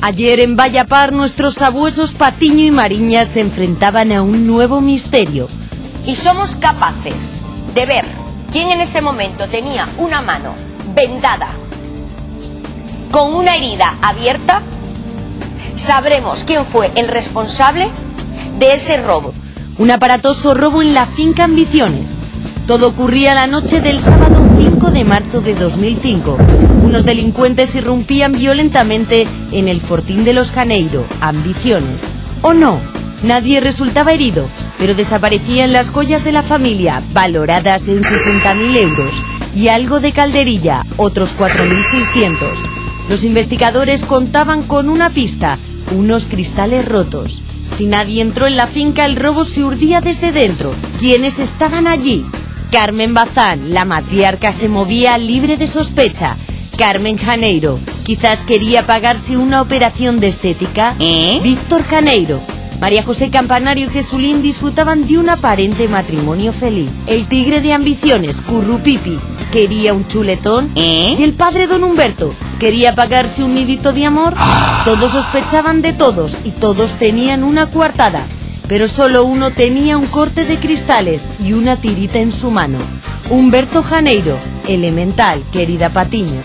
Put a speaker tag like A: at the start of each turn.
A: Ayer en Vallapar nuestros sabuesos Patiño y Mariña se enfrentaban a un nuevo misterio.
B: Y somos capaces de ver quién en ese momento tenía una mano vendada con una herida abierta, sabremos quién fue el responsable de ese robo.
A: Un aparatoso robo en la finca Ambiciones. Todo ocurría la noche del sábado 5 de marzo de 2005. Unos delincuentes irrumpían violentamente en el Fortín de los Janeiro, Ambiciones. ¿O no? Nadie resultaba herido, pero desaparecían las joyas de la familia, valoradas en 60.000 euros, y algo de calderilla, otros 4.600. Los investigadores contaban con una pista, unos cristales rotos. Si nadie entró en la finca, el robo se urdía desde dentro. ¿Quiénes estaban allí? Carmen Bazán, la matriarca, se movía libre de sospecha. Carmen Janeiro, quizás quería pagarse una operación de estética.
B: ¿Eh?
A: Víctor Janeiro. María José Campanario y Jesulín disfrutaban de un aparente matrimonio feliz. El tigre de ambiciones, Currupipi, quería un chuletón.
B: ¿Eh?
A: Y el padre don Humberto quería pagarse un nidito de amor. Todos sospechaban de todos y todos tenían una coartada. Pero solo uno tenía un corte de cristales y una tirita en su mano. Humberto Janeiro, elemental, querida Patiño.